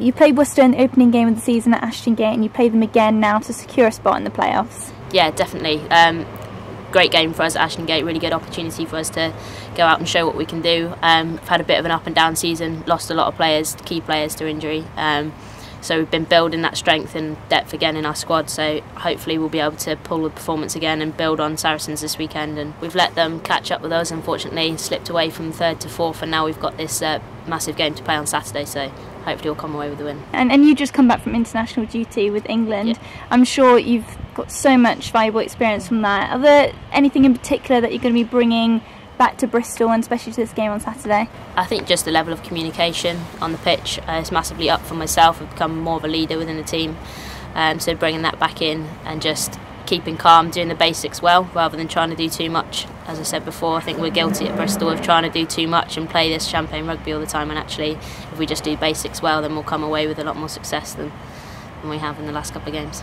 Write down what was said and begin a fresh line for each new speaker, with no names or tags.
You played Worcester in the opening game of the season at Ashton Gate and you play them again now to secure a spot in the playoffs.
Yeah, definitely. Um, great game for us at Ashton Gate, really good opportunity for us to go out and show what we can do. Um, we've had a bit of an up and down season, lost a lot of players, key players to injury. Um, so we've been building that strength and depth again in our squad. So hopefully we'll be able to pull the performance again and build on Saracens this weekend. And we've let them catch up with us. Unfortunately, slipped away from third to fourth, and now we've got this uh, massive game to play on Saturday. So hopefully we'll come away with the win.
And and you just come back from international duty with England.
Yeah.
I'm sure you've got so much valuable experience from that. Are there anything in particular that you're going to be bringing? Back to Bristol and especially to this game on Saturday?
I think just the level of communication on the pitch uh, is massively up for myself. I've become more of a leader within the team, um, so bringing that back in and just keeping calm, doing the basics well rather than trying to do too much. As I said before, I think we're guilty at Bristol of trying to do too much and play this champagne rugby all the time. And actually, if we just do basics well, then we'll come away with a lot more success than, than we have in the last couple of games.